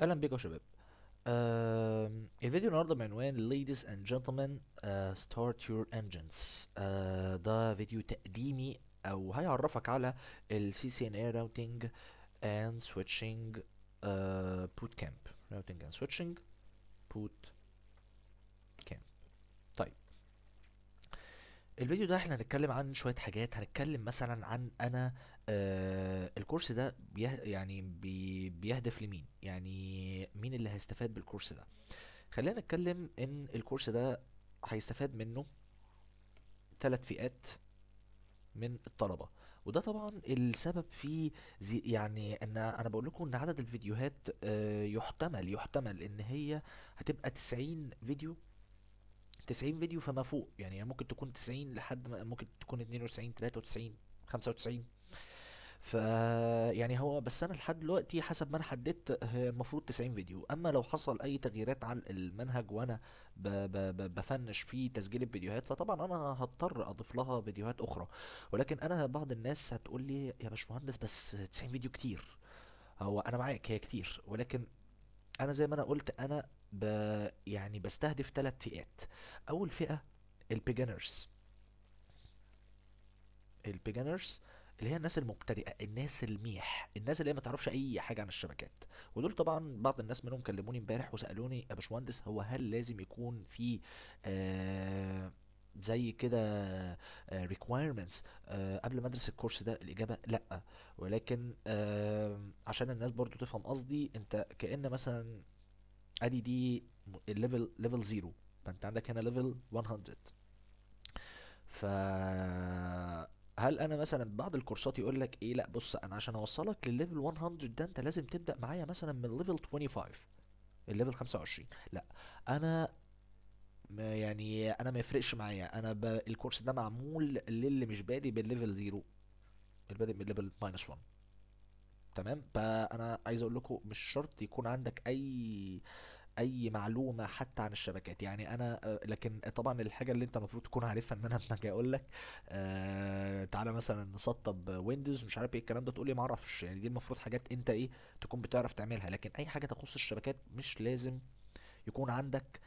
أهلا بيكم يا شباب. آم، الفيديو النهارده بعنوان Ladies and Gentlemen uh, Start Your Engines. آه، ده فيديو تقديمي أو هيعرفك على ال CCNA Routing and Switching آه، Boot Camp. Routing and Switching Boot Camp. طيب. الفيديو ده إحنا هنتكلم عن شوية حاجات. هنتكلم مثلا عن أنا آه الكورس ده بيه يعني بي بيهدف لمين؟ يعني مين اللي هيستفاد بالكورس ده؟ خلينا نتكلم إن الكورس ده هيستفاد منه ثلاث فئات من الطلبة. وده طبعا السبب فيه زي يعني إن أنا بقول لكم إن عدد الفيديوهات آه يحتمل يحتمل إن هي هتبقى 90 فيديو. 90 فيديو فما فوق يعني ممكن تكون 90 لحد ما ممكن تكون 92 93 95 ف يعني هو بس أنا لحد دلوقتي حسب ما أنا حددت هي المفروض 90 فيديو. أما لو حصل أي تغييرات على المنهج وأنا ب... ب... بفنش في تسجيل الفيديوهات فطبعا أنا هضطر أضيف لها فيديوهات أخرى. ولكن أنا بعض الناس هتقول لي يا باشمهندس بس 90 فيديو كتير. هو أنا معاك هي كتير. ولكن أنا زي ما أنا قلت أنا ب... يعني بستهدف ثلاث فئات. أول فئة ال beginners ال beginners اللي هي الناس المبتدئة الناس الميح الناس اللي هي ما تعرفش أي حاجة عن الشبكات. ودول طبعا بعض الناس منهم كلموني امبارح وسألوني يا باشمهندس هو هل لازم يكون في آه زي كده آه requirements آه قبل ما أدرس ال course ده الإجابة؟ لأ. ولكن آه عشان الناس برضو تفهم قصدي أنت كأن مثلا أدي دي ال level level zero فأنت عندك هنا level 100 ف هل أنا مثلا بعض الكورسات يقول لك إيه لأ بص أنا عشان أوصلك للل level 100 ده أنت لازم تبدأ معايا مثلا من level 25 ال level 25 لأ أنا ما يعني أنا ما يفرقش معايا. أنا ب... الكورس ده معمول للي مش بادي بال level 0 اللي بادئ من level minus 1 تمام؟ فأنا عايز أقول لكم مش شرط يكون عندك أي أي معلومة حتى عن الشبكات. يعني أنا آه، لكن طبعا الحاجة اللي أنت المفروض تكون عارفها إن أنا لما أجي أقول لك آه تعالى مثلا نسطب ويندوز مش عارف إيه الكلام ده تقول لي ما أعرفش. يعني دي المفروض حاجات أنت إيه تكون بتعرف تعملها. لكن أي حاجة تخص الشبكات مش لازم يكون عندك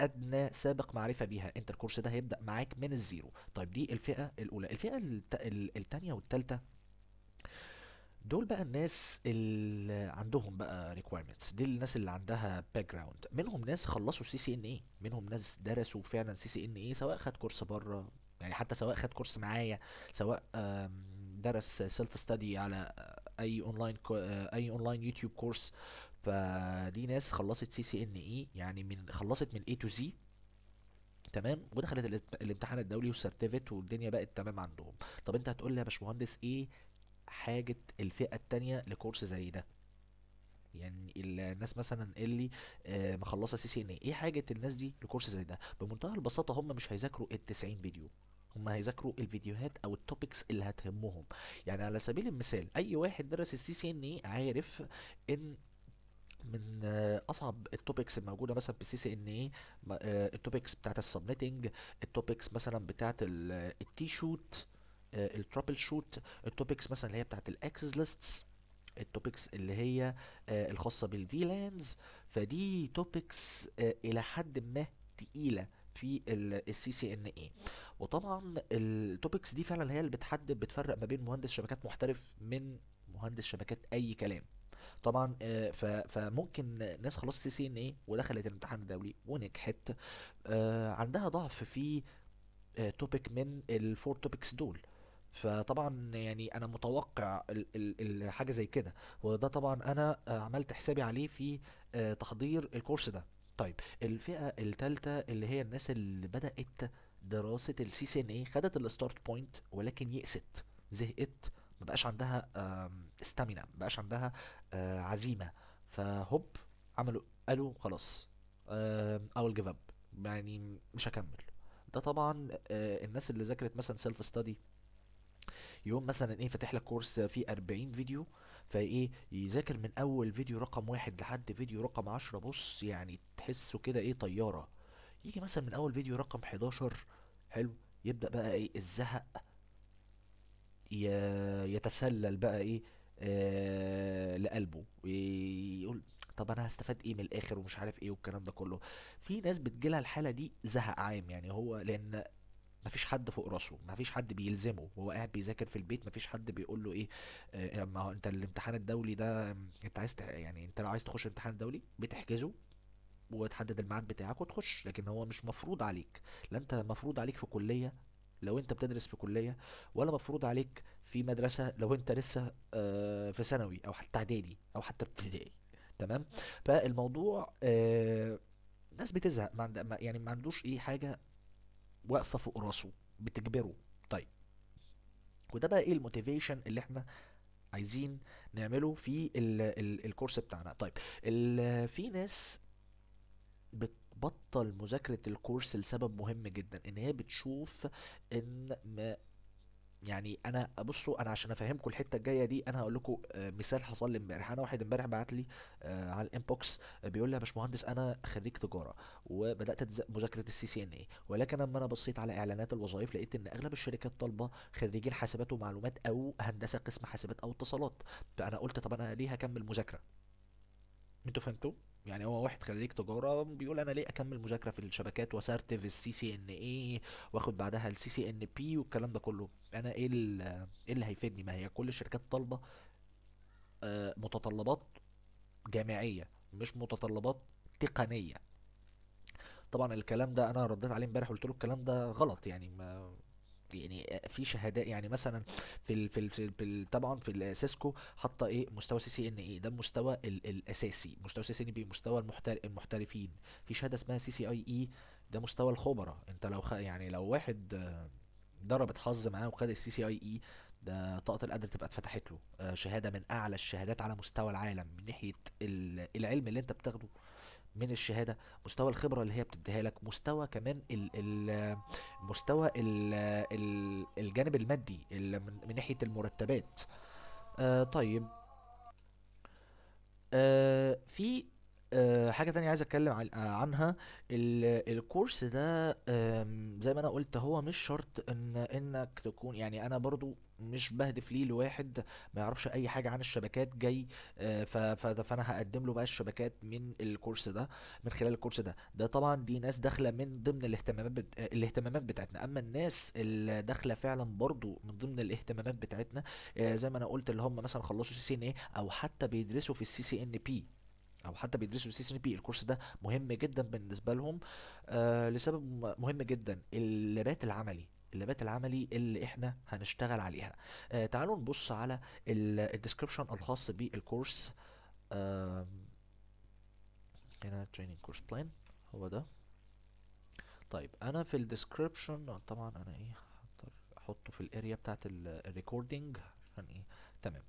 أدنى سابق معرفة بيها. أنت الكورس ده هيبدأ معاك من ال zero. طيب دي الفئة الأولى. الفئة الت... ال- التانية والتالتة دول بقى الناس اللي عندهم بقى requirements. دي الناس اللي عندها background منهم ناس خلصوا CCNA منهم ناس درسوا فعلا CCNA سواء خد كورس بره يعني حتى سواء خد كورس معايا سواء درس self study على أي اونلاين آه، أي online YouTube course فدي ناس خلصت CCNA يعني من خلصت من A to Z تمام؟ ودخلت الامتحان الدولي وال certificate والدنيا بقت تمام عندهم. طب أنت هتقول لي يا باشمهندس إيه حاجة الفئة التانية لكورس زي ده. يعني ال- الناس مثلا اللي آه، مخلصة CCNA. حاجة الناس دي لكورس زي ده؟ بمنتهى البساطة هم مش هيذاكروا ال 90 فيديو. هم هيذاكروا الفيديوهات أو ال topics اللي هتهمهم. يعني على سبيل المثال أي واحد درس ال CCNA عارف إن من أصعب ال topics الموجودة مثلا في ال CCNA ال topics بتاعت ال subnetting ال topics مثلا بتاعت ال troubleshoot ال troubleshoot ال topics مثلا اللي هي بتاعت ال access lists ال topics اللي هي آه، الخاصة بال VLANs فدي topics إلى حد ما تقيلة في ال CCNA وطبعا ال topics دي فعلا هي اللي بتحدد بتفرق ما بين مهندس شبكات محترف من مهندس شبكات أي كلام. طبعا آه، فممكن ناس خلصت CCNA ودخلت الامتحان الدولي ونجحت. آه، عندها ضعف في topic من ال four topics دول. فطبعا يعني أنا متوقع حاجة زي كده. وده طبعا أنا عملت حسابي عليه في آه، تحضير الكورس ده. طيب الفئة الثالثه اللي هي الناس اللي بدأت دراسة ال CCNA خدت ال start point ولكن يئست زهقت ما بقاش عندها stamina بقاش عندها آه، عزيمة. فهوب عملوا قالوا خلاص I'll give up يعني مش هكمل. ده طبعا آه، الناس اللي ذاكرت مثلا self study يوم مثلا إيه فاتح لك كورس فيه 40 فيديو فإيه يذاكر من أول فيديو رقم واحد لحد فيديو رقم عشرة بص يعني تحسه كده إيه طيارة. يجي مثلا من أول فيديو رقم 11 حلو يبدأ بقى إيه الزهق يتسلل بقى إيه آه لقلبه ويقول طب أنا هستفاد إيه من الآخر ومش عارف إيه والكلام ده كله. في ناس بتجيلها الحالة دي زهق عام يعني هو لأن مفيش حد فوق راسه مفيش حد بيلزمه وهو قاعد بيذاكر في البيت مفيش حد بيقول له إيه آه، ما هو أنت الامتحان الدولي ده أنت عايز يعني أنت لو عايز تخش الامتحان الدولي بتحجزه وتحدد الميعاد بتاعك وتخش لكن هو مش مفروض عليك لا أنت مفروض عليك في كلية لو أنت بتدرس في كلية ولا مفروض عليك في مدرسة لو أنت لسه آه، في ثانوي أو حتى إعدادي أو حتى ابتدائي تمام؟ فالموضوع آه، ناس بتزهق ما عند... يعني ما عندوش إيه حاجة واقفة فوق راسه بتجبره. طيب. وده بقى إيه الموتيفيشن اللي إحنا عايزين نعمله في ال ال الكورس بتاعنا. طيب في ناس بتبطل مذاكرة الكورس لسبب مهم جدا إن هي بتشوف إن ما يعني أنا بصوا أنا عشان أفهمكم الحتة الجاية دي أنا هقول لكم آه، مثال حصل لي امبارح. أنا واحد امبارح بعت لي آه، على ال inbox آه، بيقول لي يا باشمهندس أنا خريج تجارة وبدأت مذاكرة ال CCNA ولكن لما أنا بصيت على إعلانات الوظائف لقيت إن أغلب الشركات طالبة خريجين حاسبات ومعلومات أو هندسة قسم حاسبات أو اتصالات. فأنا قلت طب أنا ليه هكمل مذاكرة؟ أنتوا فهمتوا يعني هو واحد خريج تجارة بيقول أنا ليه أكمل مذاكرة في الشبكات وأ certif ال CCNA وآخد بعدها ال CCNP والكلام ده كله؟ أنا إيه إيه اللي هيفيدني؟ ما هي كل الشركات طالبة آه، متطلبات جامعية مش متطلبات تقنية. طبعا الكلام ده أنا رديت عليه امبارح قلت له الكلام ده غلط يعني ما يعني في شهادات يعني مثلا في ال في ال في, ال في طبعا في السيسكو حاطة إيه مستوى CCNA ده المستوى ال الأساسي مستوى CCNP مستوى المحتر المحترفين. في شهادة اسمها CCIE ده مستوى الخبراء. أنت لو خ... يعني لو واحد ضربت حظ معاه وخد ال CCIE ده طاقة القدر تبقى اتفتحت له. آه، شهادة من أعلى الشهادات على مستوى العالم من ناحية ال- العلم اللي أنت بتاخده. من الشهادة مستوى الخبرة اللي هي بتديها لك مستوى كمان ال ال مستوى ال ال الجانب المادي ال- من ناحية المرتبات. آه طيب. آه في آه حاجة تانية عايز أتكلم آه، عنها. ال- الكورس ده زي ما أنا قلت هو مش شرط إن إنك تكون يعني أنا برضو مش بهدف ليه لواحد ما يعرفش أي حاجة عن الشبكات جاي آه، فأنا هقدم له بقى الشبكات من الكورس ده من خلال الكورس ده ده طبعا دي ناس داخلة من ضمن الاهتمامات. آه، الاهتمامات بتاعتنا أما الناس اللي داخلة فعلا برضو من ضمن الاهتمامات بتاعتنا آه، زي ما أنا قلت اللي هم مثلا خلصوا CCNA أو حتى بيدرسوا في ال CCNP أو حتى بيدرسوا ال CCNP الكورس ده مهم جدا بالنسبة لهم آه لسبب مهم جدا اللابات العملي اللابات العملي اللي إحنا هنشتغل عليها. آه تعالوا نبص على ال description الخاص بالكورس. آه هنا training course plan. هو ده. طيب أنا في ال description طبعا أنا إيه أحطه في ال area بتاعت ال recording عشان إيه؟ تمام.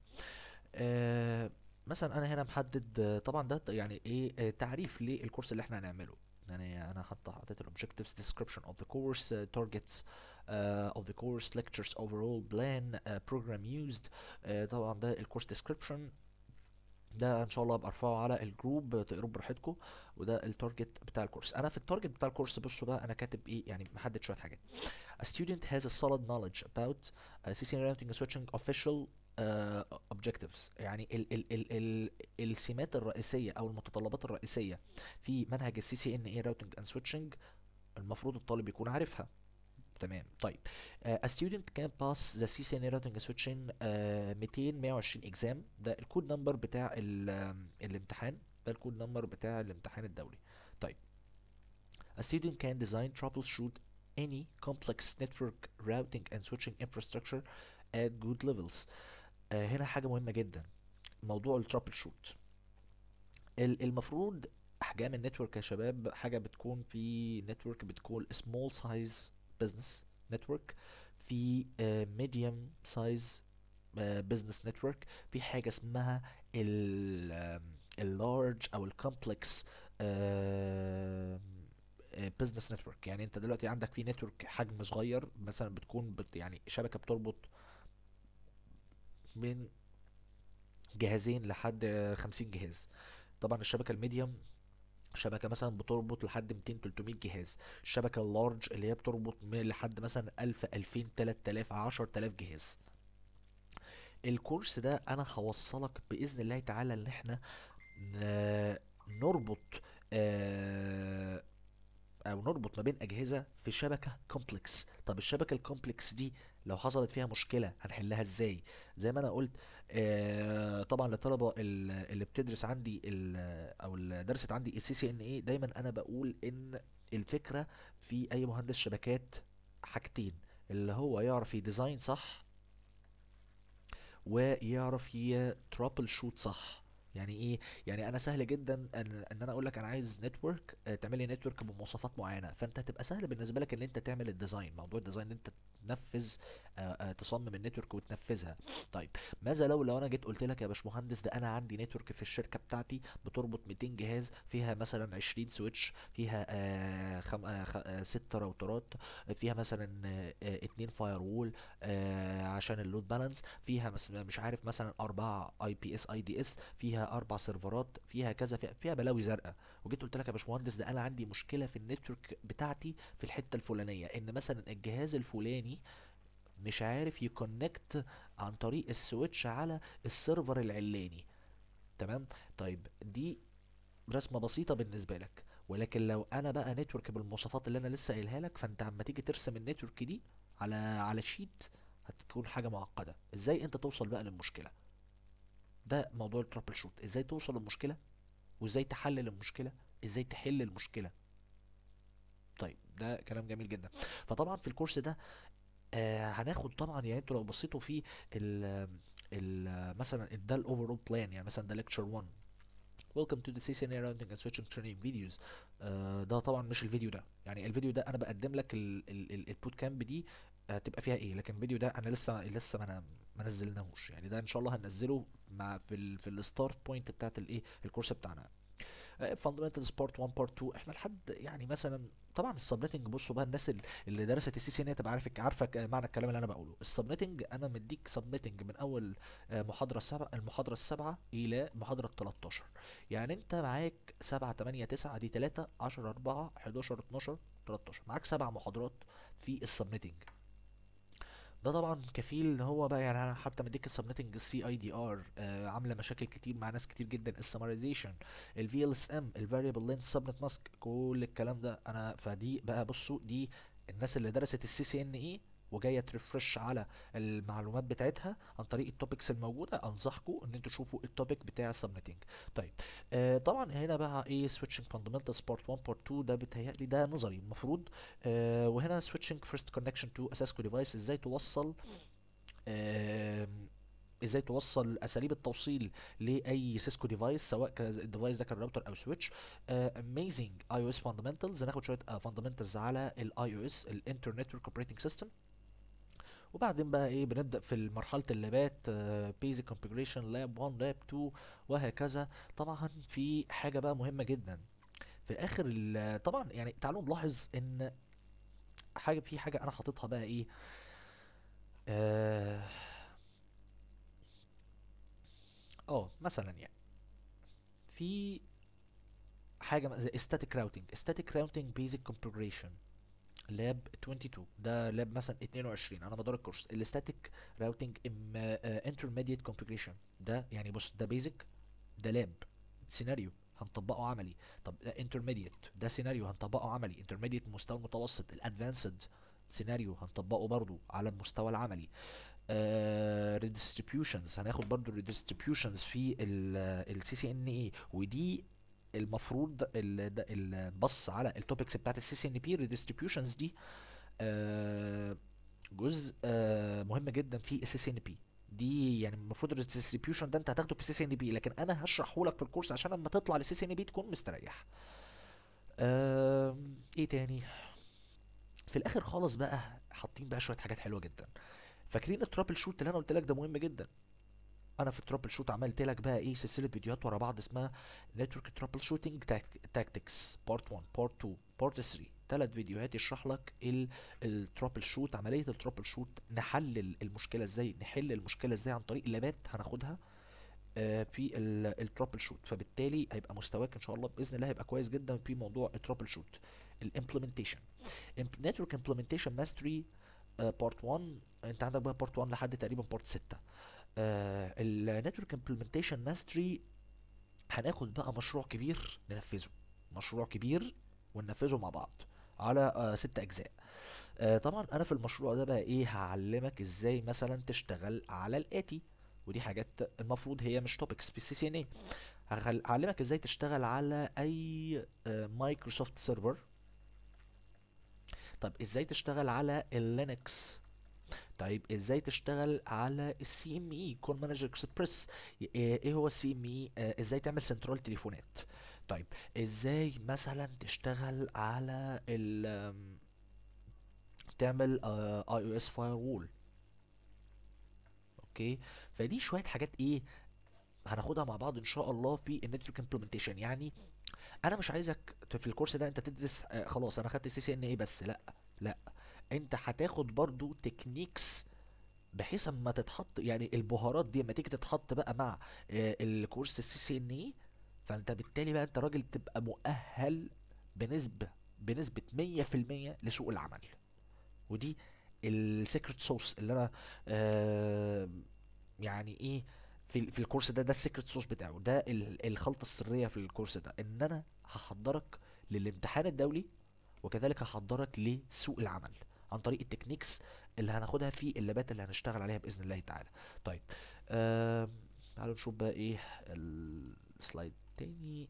آه مثلا أنا هنا محدد آه، طبعا ده يعني إيه آه، تعريف للكورس اللي إحنا هنعمله. يعني أنا حاطط حطيت ال objectives description of the course uh, targets uh, of the course lectures overall plan uh, program used. طبعا ده الكورس description. ده إن شاء الله أبقى أرفعه على الجروب تقروه براحتكم. وده ال target بتاع الكورس أنا في ال target بتاع الكورس بصوا بقى أنا كاتب إيه؟ يعني محدد شوية حاجات. A student has a solid knowledge about uh, CCNA routing and switching official uh, objectives يعني ال ال ال ال السمات الرئيسية أو المتطلبات الرئيسية في منهج ال CCNA routing and switching المفروض الطالب يكون عارفها تمام طيب uh, a student can pass the CCNA routing switching uh, 200 120 exam ده ال code number بتاع الامتحان ده ال code number بتاع الامتحان الدولي طيب A student can design troubleshoot any complex network routing and switching infrastructure at good levels. آه هنا حاجة مهمة جدا. موضوع ال troubleshoot المفروض أحجام ال network يا شباب حاجة بتكون في network بتكون small size business network في آه medium size آه business network في حاجة اسمها ال large أو ال complex business network يعني أنت دلوقتي عندك في network حجم صغير مثلا بتكون بت يعني شبكة بتربط من جهازين لحد آه، 50 جهاز. طبعا الشبكة ال medium شبكة مثلا بتربط لحد 200 300 جهاز. الشبكه ال large اللي هي بتربط من لحد مثلا 1000 2000 3000 10000 جهاز. الكورس ده أنا هوصلك بإذن الله تعالى إن إحنا نربط آه، أو نربط ما بين أجهزة في شبكة complex طب الشبكة ال complex دي لو حصلت فيها مشكلة هنحلها إزاي؟ زي ما أنا قلت آه، طبعا للطلبة ال- اللي بتدرس عندي أو اللي درست عندي ال CCNA دايما أنا بقول إن الفكرة في أي مهندس شبكات حاجتين اللي هو يعرف ي design صح ويعرف ي troubleshoot صح. يعني إيه يعني أنا سهل جدا إن, إن أنا أقول لك أنا عايز network تعمل لي network بمواصفات معينة فأنت هتبقى سهل بالنسبة لك إن أنت تعمل ال design موضوع ال design إن أنت تنفذ آه، آه، تصمم ال network وتنفذها طيب ماذا لو لو أنا جيت قلت لك يا باشمهندس ده أنا عندي network في الشركة بتاعتي بتربط 200 جهاز فيها مثلا 20 switch فيها آه خم... آه. آه ست راوترات فيها مثلا آه آه، اتنين firewall آه عشان ال load balance فيها. مش عارف مثلا أربعة اي بي اس اي دي اس فيها أربع server ات فيها كذا فيها, فيها بلاوي زرقاء. وجيت قلت لك يا باشمهندس ده أنا عندي مشكلة في ال network بتاعتي في الحتة الفلانية إن مثلا الجهاز الفلاني مش عارف ي connect عن طريق ال switch على ال server العلاني. تمام؟ طيب دي رسمة بسيطة بالنسبة لك. ولكن لو أنا بقى network بالمواصفات اللي أنا لسه قايلها لك فأنت اما تيجي ترسم ال network دي على على sheet هتكون حاجة معقدة. إزاي أنت توصل بقى للمشكلة؟ ده موضوع ال troubleshoot. إزاي توصل للمشكلة؟ وإزاي تحلل المشكلة؟ إزاي تحل المشكلة؟ طيب ده كلام جميل جدا. فطبعا في الكورس ده آه هناخد طبعا يعني أنتوا لو بصيتوا في ال ال مثلا ده ال overall plan يعني مثلا ده lecture 1 Welcome to the CCNA Routing and Switching Training Videos. آه ده طبعا مش الفيديو ده. يعني الفيديو ده أنا بقدم لك ال boot camp دي هتبقى فيها إيه؟ لكن الفيديو ده أنا لسه لسه ما أنا ما نزلناهوش. يعني ده إن شاء الله هننزله مع في ال في ال start point بتاعت الايه الكورس بتاعنا. fundamentals part 1 part 2 إحنا لحد يعني مثلا طبعا ال subnetting بصوا بقى الناس ال- اللي درست ال CCNA هي تبقى عارفة عارفة معنى الكلام اللي أنا بقوله. ال subnetting أنا مديك subnetting من أول آه، محاضرة السبعه المحاضرة السابعة إلى محاضرة 13 يعني أنت معاك 7 8 9 دي 3 10 4 11 12 13 معاك سبع محاضرات في ال subnetting ده طبعا كفيل إن هو بقى يعني أنا حتى مديك ال subnetting ال CIDR عاملة مشاكل كتير مع ناس كتير جدا ال summarization ال VLSM ال variable length subnet mask كل الكلام ده. أنا فدي بقى بصوا دي الناس اللي درست ال CCNA وجاية ت refresh على المعلومات بتاعتها عن طريق ال topics الموجودة. أنصحكم إن أنتوا تشوفوا ال topic بتاع ال subnetting طيب آه طبعا هنا بقى إيه switching fundamentals part 1 part 2 ده بيتهيألي ده نظري المفروض. آه وهنا switching first connection to a Cisco device إزاي توصل آم، إزاي توصل أساليب التوصيل لأي Cisco device سواء ال device ده كان راوتر أو switch amazing IOS fundamentals هناخد شوية fundamentals على ال IOS الانترنت operating system وبعدين بقى إيه بنبدأ في مرحلة ال lab ات basic configuration lab 1 lab 2 وهكذا. طبعا في حاجة بقى مهمة جدا. في آخر طبعا يعني تعالوا نلاحظ إن حاجة في حاجة أنا حاططها بقى إيه آه آه، مثلا يعني في حاجة زي static routing. Static routing basic configuration. lab 22 ده lab مثلا 22 أنا مدار الكورس. ال static routing intermediate configuration ده يعني بص ده basic ده lab. سيناريو هنطبقه عملي. طب ده intermediate ده سيناريو هنطبقه عملي. intermediate المستوى المتوسط. ال advanced سيناريو هنطبقه برضو على المستوى العملي. redistributions هناخد برضو ال redistributions في ال CCNA ودي المفروض البص على ال topics بتاعت ال CCNP ال redistributions دي آه، جزء آه، مهم جدا في ال CCNP دي يعني المفروض ال redistribution ده انت هتاخده في ال CCNP لكن أنا هشرحه لك في الكورس عشان لما تطلع لل CCNP تكون مستريح. آم، إيه تاني؟ في الآخر خالص بقى حاطين بقى شوية حاجات حلوة جدا. فاكرين ال troubleshoot اللي أنا قلت لك ده مهم جدا؟ أنا في ال troubleshoot عملت لك بقى إيه سلسلة فيديوهات ورا بعض اسمها network troubleshooting tactics part 1 part 2 part 3 ثلاث فيديوهات يشرح لك ال troubleshoot عملية ال troubleshoot نحلل المشكلة إزاي نحل المشكلة إزاي عن طريق لابات هناخدها آه، في ال troubleshoot فبالتالي هيبقى مستواك إن شاء الله بإذن الله هيبقى كويس جدا في موضوع ال troubleshoot ال implementation network implementation mastery part 1 أنت عندك بقى part 1 لحد تقريبا part 6 ال network implementation mastery هناخد بقى مشروع كبير ننفذه. مشروع كبير وننفذه مع بعض على آه ست أجزاء. آه طبعا أنا في المشروع ده بقى إيه هعلمك إزاي مثلا تشتغل على الاتي ودي حاجات المفروض هي مش topics في ال CCNA هعلمك إزاي تشتغل على أي Microsoft server طب إزاي تشتغل على ال Linux طيب إزاي تشتغل على ال CME Call Manager Express إيه هو ال CME إزاي تعمل سنترال تليفونات طيب إزاي مثلا تشتغل على ال تعمل IOS firewall okay؟ فدي شوية حاجات إيه هناخدها مع بعض إن شاء الله في ال network implementation يعني أنا مش عايزك في الكورس ده أنت تدرس آه، خلاص أنا خدت CCNA بس لأ لأ. انت هتاخد برضو techniques بحيث اما تتحط يعني البهارات دي اما تيجي تتحط بقى مع آه، الكورس ال CCNA فانت بالتالي بقى انت راجل تبقى مؤهل بنسبة بنسبة 100% لسوق العمل. ودي ال secret sauce اللي أنا آه يعني إيه في في الكورس ده ده ال secret sauce بتاعه. ده ال- الخلطة السرية في الكورس ده. ان أنا هحضرك للامتحان الدولي وكذلك هحضرك لسوق العمل. عن طريق ال techniques اللي هناخدها في اللابات اللي هنشتغل عليها بإذن الله تعالى. طيب آه تعالوا نشوف بقى إيه ال slide تاني.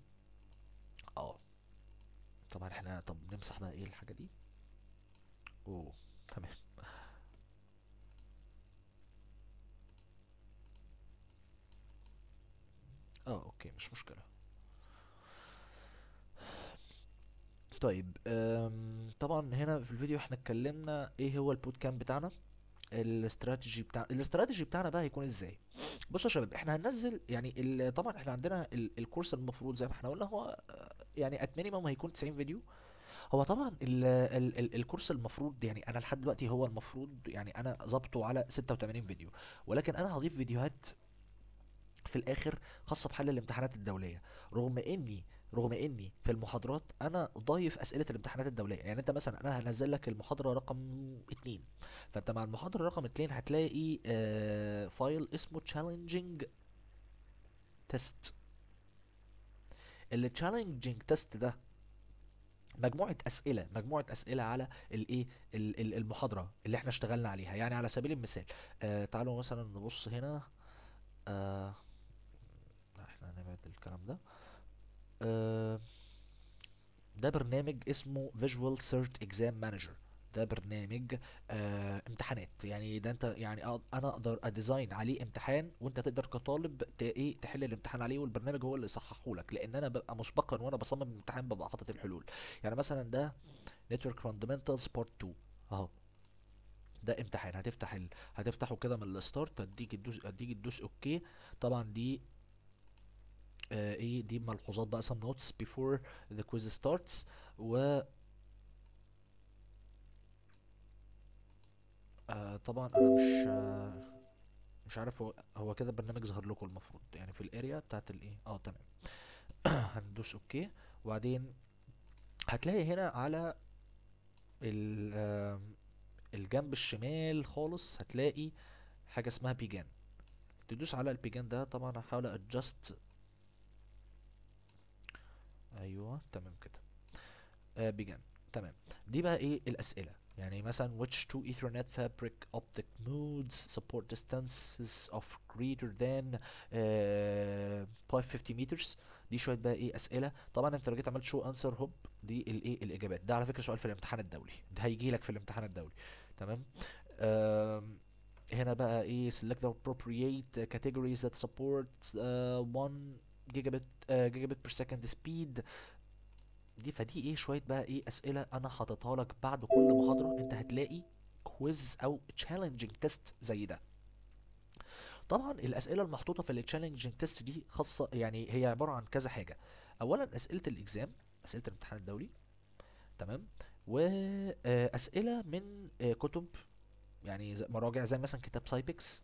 آه. طبعا إحنا طب نمسح بقى إيه الحاجة دي؟ أوه تمام. آه okay مش مشكلة. طيب طبعا هنا في الفيديو إحنا اتكلمنا إيه هو ال boot camp بتاعنا الاستراتيجي بتاع الاستراتيجي بتاعنا بقى هيكون إزاي. بصوا يا شباب إحنا هننزل يعني. طبعا إحنا عندنا ال... الكورس المفروض زي ما إحنا قلنا هو آه، يعني at minimum هيكون 90 فيديو. هو طبعا ال... ال... ال... الكورس المفروض يعني أنا لحد دلوقتي هو المفروض يعني أنا ظابطه على 86 فيديو. ولكن أنا هضيف فيديوهات في الآخر خاصة بحل الامتحانات الدولية. رغم اني رغم إني في المحاضرات أنا ضايف أسئلة الامتحانات الدولية. يعني أنت مثلا أنا هنزل لك المحاضرة رقم اتنين. فأنت مع المحاضرة رقم اتنين هتلاقي آه فايل اسمه challenging test. اللي challenging test ده مجموعة أسئلة مجموعة أسئلة على الإيه ال- ال- المحاضرة اللي إحنا اشتغلنا عليها. يعني على سبيل المثال آه تعالوا مثلا نبص هنا. آه إحنا هنبعد الكلام ده. آه ده برنامج اسمه Visual Cert Exam Manager. ده برنامج آه امتحانات. يعني ده انت يعني أنا أقدر أ design عليه امتحان وانت تقدر كطالب إيه تحل الامتحان عليه والبرنامج هو اللي يصححه لك. لأن أنا ببقى مسبقا وأنا بصمم الامتحان ببقى حاطط الحلول. يعني مثلا ده Network Fundamentals Part 2 اهو. ده امتحان. هتفتح ال... هتفتحه كده من ال start هتديك تدوس هتديك تدوس okay. طبعا دي آه إيه دي ملحوظات بقى some notes before the quiz starts. و آه طبعا أنا مش آه مش عارف هو هو كده البرنامج ظهر لكم المفروض يعني في الأريا بتاعت الايه آه تمام. هندوس أوكي. وبعدين هتلاقي هنا على ال آم، الجنب الشمال خالص هتلاقي حاجة اسمها begin. تدوس على ال begin ده طبعا هحاول adjust أيوه تمام كده. آه تمام. دي بقى إيه؟ الأسئلة. يعني مثلا which two ethernet fiber optic modes support distances of greater than uh, 550 meters دي شوية بقى إيه؟ أسئلة. طبعا أنت لو جيت عملت show answer هوب دي الايه الإجابات. ده على فكرة سؤال في الامتحان الدولي. ده هيجي لك في الامتحان الدولي. تمام؟ هنا بقى إيه؟ select the appropriate categories that support uh, 1 gigabit uh, gigabit per second speed. دي فدي إيه؟ شوية بقى إيه أسئلة أنا حاططها لك بعد كل محاضرة. أنت هتلاقي quiz أو challenging test زي ده. طبعا الأسئلة المحطوطة في ال challenging test دي خاصة يعني هي عبارة عن كذا حاجة. اولا أسئلة ال exam أسئلة الامتحان الدولي تمام؟ واسئله من آه، كتب يعني مراجع زي مثلا كتاب Sybex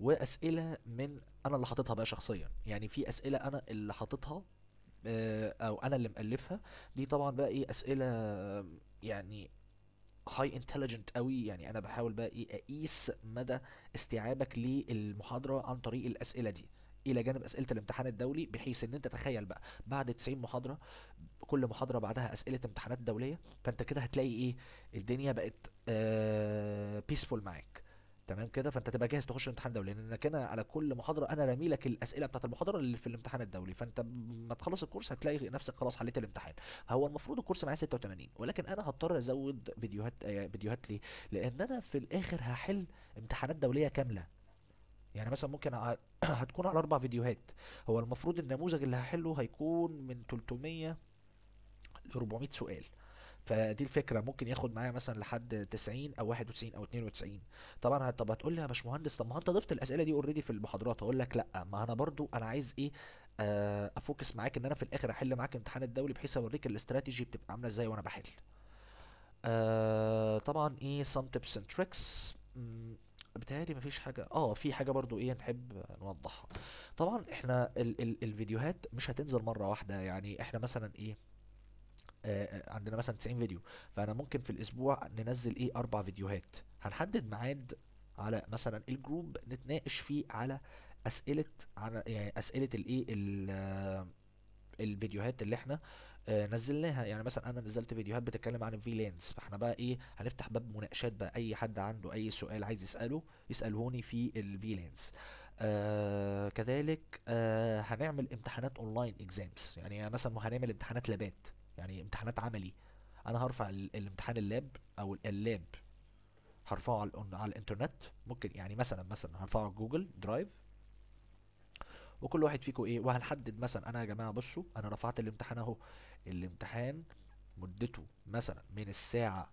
وأسئلة من أنا اللي حاططها بقى شخصيا. يعني في أسئلة أنا اللي حاططها آه، أو أنا اللي مؤلفها دي طبعا بقى إيه أسئلة آه، يعني high intelligent قوي. يعني أنا بحاول بقى إيه أقيس مدى استيعابك للمحاضرة عن طريق الأسئلة دي. إلى جانب أسئلة الامتحان الدولي بحيث إن أنت تخيل بقى بعد 90 محاضرة كل محاضرة بعدها أسئلة امتحانات دولية فأنت كده هتلاقي إيه الدنيا بقت بيسفول معاك. تمام كده؟ فأنت تبقى جاهز تخش الامتحان الدولي لانك أنا على كل محاضرة أنا رامي لك الأسئلة بتاعت المحاضرة اللي في الامتحان الدولي فأنت ما تخلص الكورس هتلاقي نفسك خلاص حليت الامتحان. هو المفروض الكورس معايا 86 ولكن أنا هضطر أزود فيديوهات آه، فيديوهات ليه؟ لأن أنا في الآخر هحل امتحانات دولية كاملة. يعني مثلا ممكن هتكون على أربع فيديوهات. هو المفروض النموذج اللي هحله هيكون من 300 ل 400 سؤال. فدي الفكرة ممكن ياخد معايا مثلا لحد 90 أو 91 أو 92 طبعا طب هتقول لي يا باشمهندس طب ما أنت ضفت الأسئلة دي already في المحاضرات أقول لك لأ ما أنا برضو أنا عايز إيه آه، أ focus معاك إن أنا في الآخر أحل معاك امتحان الدولي بحيث أوريك الاستراتيجي بتبقى عاملة إزاي وأنا بحل. آه طبعا إيه some tips and tricks. مم، بيتهيألي مفيش حاجة آه في حاجة برضو إيه نحب نوضحها. طبعا إحنا ال ال الفيديوهات مش هتنزل مرة واحدة يعني إحنا مثلا إيه عندنا مثلا 90 فيديو. فأنا ممكن في الأسبوع ننزل إيه أربع فيديوهات. هنحدد ميعاد على مثلا الجروب نتناقش فيه على أسئلة على يعني أسئلة الايه ال- آه، الفيديوهات اللي إحنا آه، نزلناها. يعني مثلا أنا نزلت فيديوهات بتتكلم عن ال VLANs فإحنا بقى إيه هنفتح باب مناقشات بقى. أي حد عنده أي سؤال عايز يسأله يسألهوني في ال VLANs آه كذلك آه هنعمل امتحانات online exams يعني مثلا هنعمل امتحانات لابات. يعني امتحانات عملي. أنا هرفع ال- الامتحان ال lab أو ال lab هرفعه على الإنترنت. ممكن يعني مثلا مثلا هرفعه على جوجل درايف. وكل واحد فيكم إيه وهنحدد مثلا أنا يا جماعة بصوا أنا رفعت الامتحان أهو. الامتحان مدته مثلا من الساعة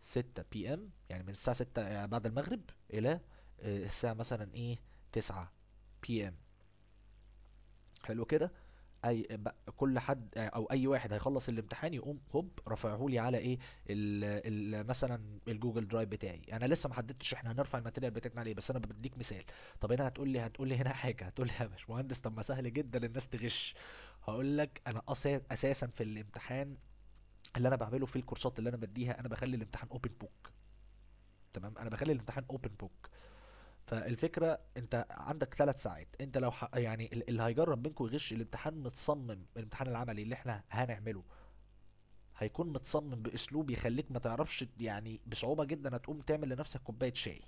6 PM يعني من الساعة 6 بعد المغرب إلى آه، الساعة مثلا إيه 9 PM حلو كده؟ أي كل حد أو أي واحد هيخلص الامتحان يقوم هوب رافعه لي على إيه ال ال مثلا الجوجل درايف بتاعي. أنا لسه ما حددتش إحنا هنرفع ال material بتاعتنا عليه بس أنا بديك مثال. طب هنا هتقول لي هتقول لي هنا حاجة. هتقول لي يا باشمهندس طب ما سهل جدا الناس تغش. هقول لك أنا أساسا في الامتحان اللي أنا بعمله في الكورسات اللي أنا بديها أنا بخلي الامتحان open book تمام؟ أنا بخلي الامتحان open book فالفكرة انت عندك ثلاث ساعات. انت لو ح... يعني ال- اللي هيجرب منكم يغش الامتحان متصمم الامتحان العملي اللي إحنا هنعمله. هيكون متصمم بأسلوب يخليك ما تعرفش يعني بصعوبة جدا هتقوم تعمل لنفسك كوباية شاي.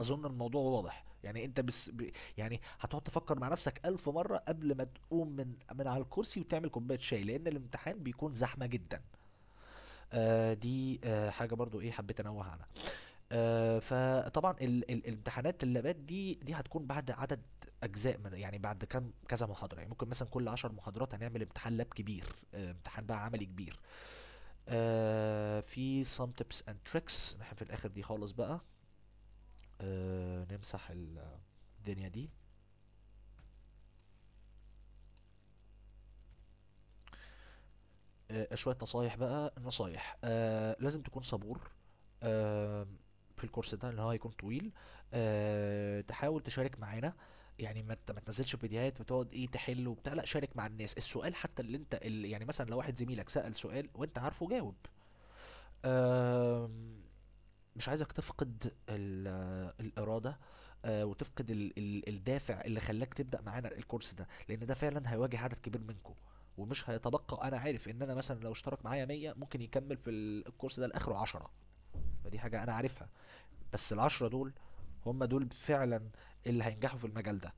أظن الموضوع واضح. يعني انت بس ب... يعني هتقعد تفكر مع نفسك ألف مرة قبل ما تقوم من من على الكرسي وتعمل كوباية شاي لأن الامتحان بيكون زحمة جدا. آه دي آه حاجة برضو إيه حبيت انوه عنها آه فطبعا ال ال الامتحانات اللابات دي دي هتكون بعد عدد أجزاء من يعني بعد كام كذا محاضرة. يعني ممكن مثلا كل عشر محاضرات هنعمل امتحان لاب كبير آه امتحان بقى عملي كبير. آه في some tips and tricks. إحنا في الآخر دي خالص بقى. نمسح ال- الدنيا دي. شوية نصايح بقى نصايح. لازم تكون صبور. في الكورس ده اللي هو هيكون طويل آه تحاول تشارك معانا. يعني ما ما تنزلش فيديوهات وتقعد إيه تحل وبتاع لا شارك مع الناس. السؤال حتى اللي انت اللي يعني مثلا لو واحد زميلك سأل سؤال وانت عارفه جاوب. آم، مش عايزك تفقد ال- الإرادة آه، وتفقد ال- ال- الدافع اللي خلاك تبدأ معانا الكورس ده لأن ده فعلا هيواجه عدد كبير منكم. ومش هيتبقى أنا عارف إن أنا مثلا لو اشترك معايا 100 ممكن يكمل في ال- الكورس ده لآخره 10 فدي حاجة أنا عارفها. بس العشرة دول هم دول فعلا اللي هينجحوا في المجال ده.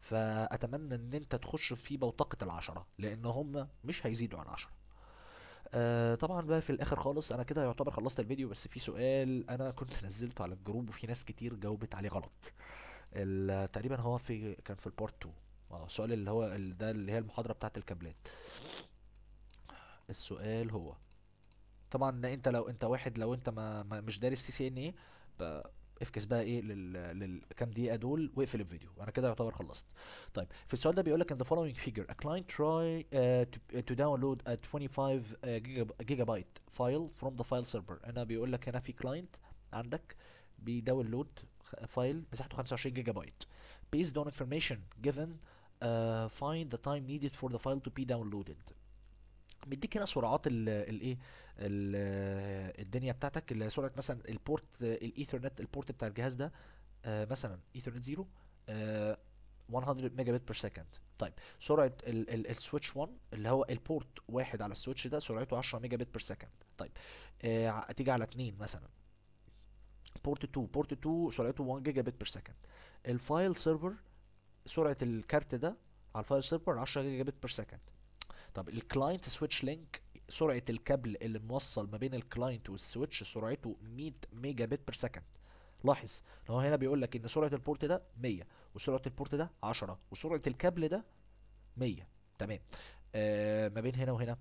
فأتمنى إن أنت تخش في بوتقة العشرة لأن هم مش هيزيدوا عن عشرة. آه طبعا بقى في الآخر خالص أنا كده يعتبر خلصت الفيديو بس في سؤال أنا كنت نزلته على ال group وفي ناس كتير جاوبت عليه غلط. ال- تقريبا هو في كان في ال part 2 آه السؤال اللي هو ده اللي هي المحاضرة بتاعت الكابلات. السؤال هو طبعا أنت لو أنت واحد لو أنت ما, مش دارس CCNA فكس بقى إيه لل, لل كام دقيقة دول واقفل الفيديو. أنا كده يعتبر خلصت. طيب في السؤال ده بيقول لك in the following figure. A client try uh, to, to download a 25 uh, gigab- gigabyte file from the file server. هنا بيقول لك هنا في client عندك بي download file مساحته 25 جيجا بايت based on information given uh, find the time needed for the file to be downloaded. مديك هنا سرعات ال- الايه ال- الدنيا بتاعتك اللي سرعة مثلا ال port ال Ethernet ال port بتاع الجهاز ده آه، مثلا ايثرنت 0 آه 100 megabit per second طيب سرعة ال- ال- ال switch 1 اللي هو ال port واحد على ال switch ده سرعته 10 megabit per second طيب آه تيجي على 2 مثلا. port 2 port 2 سرعته 1 gigabit per second ال file server سرعة ال card ده على ال file server 10 gigabit per second طب ال client switch link سرعة الكابل اللي موصل ما بين ال client وال switch سرعته 100 megabit per second لاحظ هو هنا بيقول لك إن سرعة ال port ده 100 وسرعة ال port ده 10 وسرعة الكابل ده 100 تمام. آه ما بين هنا وهنا.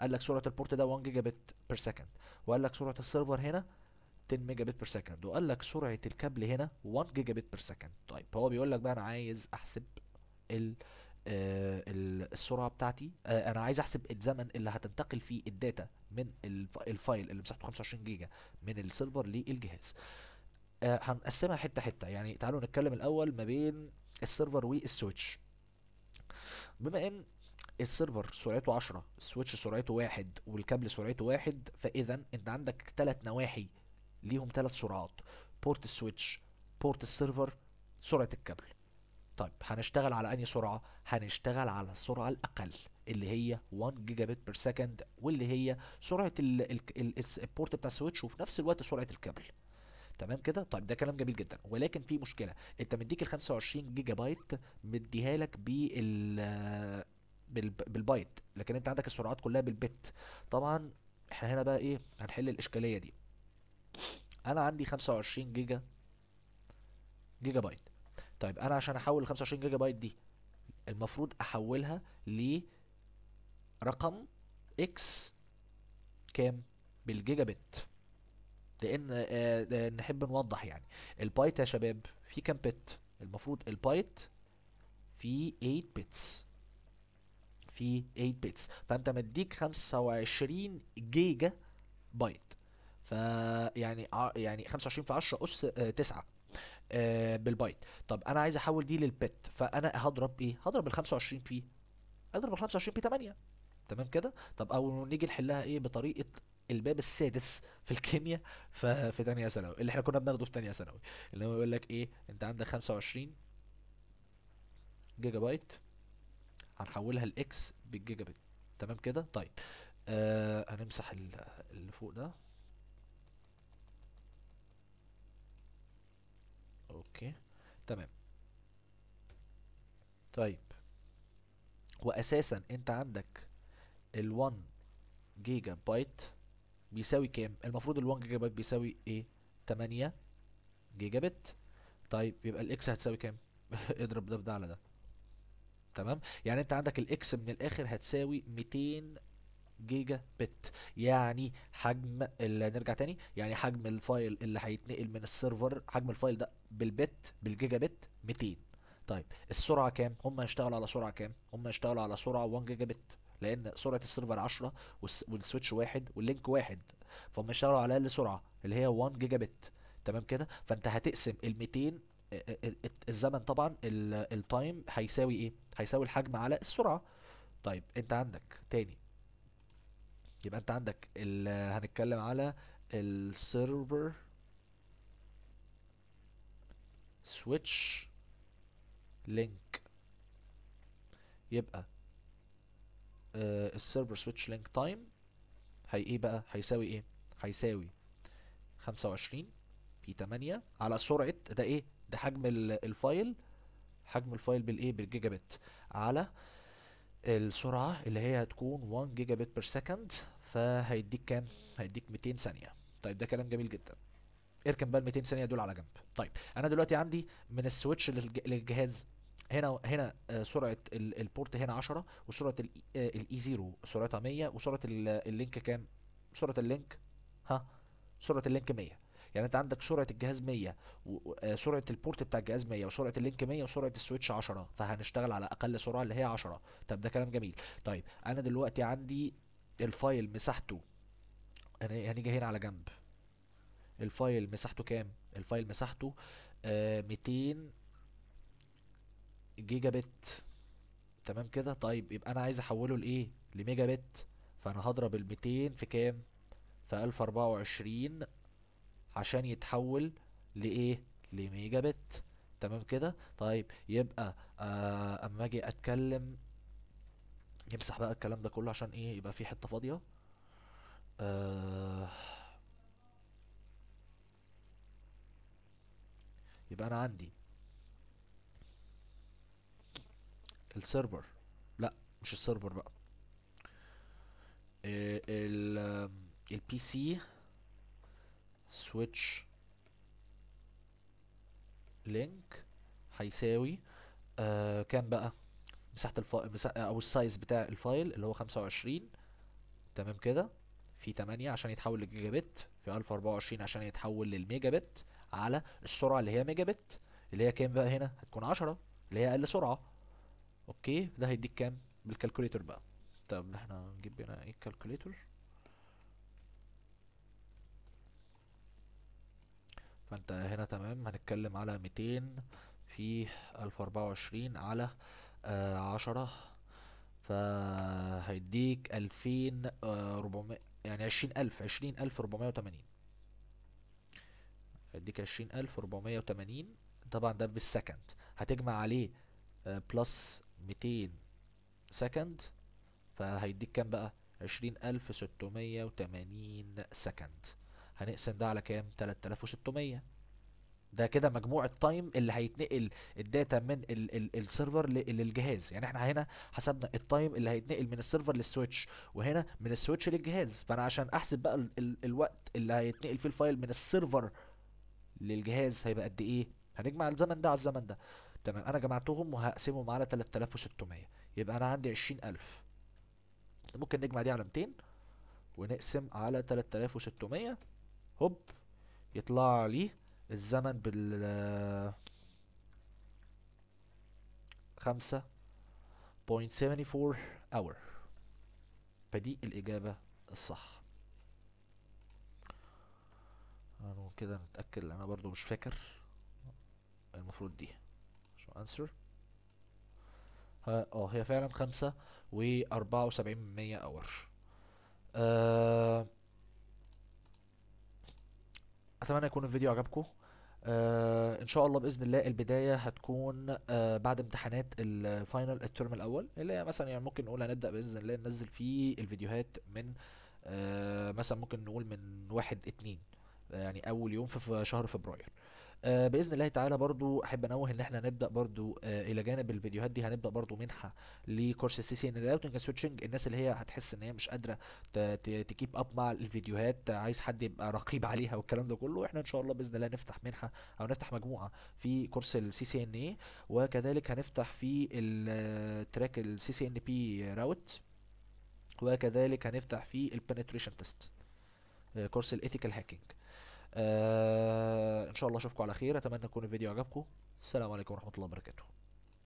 قال لك سرعة ال port ده 1 gigabit per second وقال لك سرعة ال server هنا 10 megabit per second وقال لك سرعة الكابل هنا 1 gigabit per second طيب هو بيقول لك بقى أنا عايز أحسب ال- السرعة بتاعتي. آه أنا عايز أحسب الزمن اللي هتنتقل فيه ال data من الف- ال file اللي مساحته 25 جيجا من ال server للجهاز. آه هنقسمها حتة حتة. يعني تعالوا نتكلم الأول ما بين ال server وال switch. بما إن ال server سرعته 10 ال switch سرعته واحد والكابل سرعته واحد فاذا أنت عندك ثلاث نواحي ليهم ثلاث سرعات. port ال switch port ال server سرعة الكابل. طيب هنشتغل على أنهي سرعة؟ هنشتغل على السرعة الأقل اللي هي 1 gigabit per second واللي هي سرعة ال port بتاع ال switch وفي نفس الوقت سرعة الكابل. تمام كده؟ طيب ده كلام جميل جدا. ولكن في مشكلة أنت مديك ال 25 جيجا بايت مديها لك بال- بالبايت لكن أنت عندك السرعات كلها بال bit. طبعا إحنا هنا بقى إيه؟ هنحل الإشكالية دي. أنا عندي 25 giga gigabyte طيب أنا عشان أحول ال 25 جيجا بايت دي المفروض أحولها لرقم X كام؟ بالجيجا بت. لأن آه، آه، نحب نوضح يعني. البايت يا شباب في كام bit؟ المفروض البايت في 8 bits في 8 bits فأنت مديك 25 جيجا بايت. فيعني يعني 25 في 10 أس 9 بالبايت طب أنا عايز أحول دي لل bit فأنا هضرب إيه؟ هضرب ال 25 في أضرب ال 25 في 8 تمام كده؟ طب أو نيجي نحلها إيه؟ بطريقة الباب السادس في الكيمياء في تانية ثانوي اللي إحنا كنا بناخده في تانية ثانوي. اللي هو يقول لك إيه؟ أنت عندك 25 جيجا بايت هنحولها ل X بالجيجا بت تمام كده؟ طيب. آه هنمسح ال- اللي فوق ده. okay تمام. طيب. واساسا أنت عندك ال1 giga byte بيساوي كام؟ المفروض ال1 giga byte بيساوي إيه؟ 8 giga bit طيب يبقى ال X هتساوي كام؟ اضرب ده بده على ده. تمام؟ يعني أنت عندك ال X من الآخر هتساوي 200 giga bit يعني حجم نرجع تاني يعني حجم ال file اللي هيتنقل من ال server حجم ال file ده بال bit بال giga bit 200 طيب السرعة كام؟ هم هيشتغلوا على سرعة كام؟ هم هيشتغلوا على سرعة 1 giga bit لأن سرعة ال server 10 والس- وال switch واحد وال link واحد فهم يشتغلوا على أقل سرعة اللي هي 1 giga bit تمام كده؟ فأنت هتقسم ال 200 ال- ال- ال- الزمن طبعا ال- ال time هيساوي إيه؟ هيساوي الحجم على السرعة. طيب أنت عندك تاني يبقى انت عندك هنتكلم على ال server switch link. يبقى آه ال server switch link time هي إيه بقى؟ هيساوي إيه؟ هيساوي 25 في 8 على سرعة ده إيه؟ ده حجم ال- ال file. حجم ال file بالايه؟ بال giga bit على السرعة اللي هي هتكون 1 giga bit per second فهيديك كام؟ هيديك 200 ثانية. طيب ده كلام جميل جدا. اركن بقى ال 200 ثانية دول على جنب. طيب أنا دلوقتي عندي من ال switch للج- للجهاز هنا هنا آه، سرعة ال- ال port هنا 10 وسرعة الاي 0 سرعتها 100 وسرعة ال- ال link كام؟ سرعة ال link ها؟ سرعة ال link 100 يعني انت عندك سرعة الجهاز 100 وسرعة ال port بتاع الجهاز 100 وسرعة ال link 100 وسرعة ال switch 10 فهنشتغل على أقل سرعة اللي هي 10 طب ده كلام جميل. طيب أنا دلوقتي عندي ال file مساحته. هن- هنيجي هنا على جنب. ال file مساحته كام؟ ال file مساحته آه 200 giga bit تمام كده؟ طيب يبقى أنا عايز أحوله لإيه؟ ل mega bit فأنا هضرب ال 200 في كام؟ في 1024 عشان يتحول لإيه؟ ل mega bit تمام كده؟ طيب يبقى آه أما أجي أتكلم نمسح بقى الكلام ده كله عشان إيه؟ يبقى في حتة فاضية. آه يبقى أنا عندي ال server. لا مش ال server بقى. آه، ال ال PC switch link هيساوي آه كام بقى؟ مساحة ال file. أو ال size بتاع ال file اللي هو 25 تمام كده؟ في 8 عشان يتحول لل giga bit في 1024 عشان يتحول لل mega bit على السرعة اللي هي mega bit اللي هي كام بقى هنا؟ هتكون 10 اللي هي أقل سرعة. okay؟ ده هيديك كام؟ بال calculator بقى. طب إحنا نجيب هنا إيه؟ ال calculator فانت هنا تمام هنتكلم على 200 في 1024 على آه عشرة. فهيديك 2400 يعني 20000 20480 هيديك 20480 طبعا ده بال second. هتجمع عليه plus 200 second. فهيديك كام بقى؟ 20680 second. هنقسم ده على كام؟ 3600 ده كده مجموع ال time اللي هيتنقل ال data من ال ال ال server للجهاز يعني إحنا هنا حسبنا ال time اللي هيتنقل من ال server لل switch وهنا من ال switch للجهاز. فأنا عشان أحسب بقى ال ال الوقت اللي هيتنقل فيه ال file من ال server للجهاز هيبقى قد إيه؟ هنجمع الزمن ده على الزمن ده. تمام أنا جمعتهم وهقسمهم على 3600 يبقى أنا عندي 20000 ممكن نجمع دي على 200 ونقسم على 3600 هوب يطلع لي الزمن بال خمسة point seventy four hour فدي الإجابة الصح. كده نتأكد لأن أنا برضو مش فاكر المفروض دي. show answer آه هي فعلا خمسة وأربعة وسبعين مية hour آه أتمنى يكون الفيديو عجبكم. آه إن شاء الله بإذن الله البداية هتكون آه بعد امتحانات ال final الترم الأول اللي هي مثلا يعني ممكن نقول هنبدأ بإذن الله ننزل فيه الفيديوهات من آه مثلا ممكن نقول من واحد اتنين يعني أول يوم في شهر فبراير. آه بإذن الله تعالى برضو أحب أنوه إن إحنا هنبدا برضو آه إلى جانب الفيديوهات دي. هنبدأ برضو منحة ل course ال CCNA routing switching الناس اللي هي هتحس إن هي مش قادرة ت keep up مع الفيديوهات عايز حد يبقى رقيب عليها والكلام ده كله. إحنا إن شاء الله بإذن الله نفتح منحة أو نفتح مجموعة في course ال CCNA وكذلك هنفتح في ال track ال CCNP route وكذلك هنفتح في ال penetration test course ال ethical hacking آه إن شاء الله أشوفكم على خير. أتمنى يكون الفيديو عجبكم. السلام عليكم ورحمة الله وبركاته.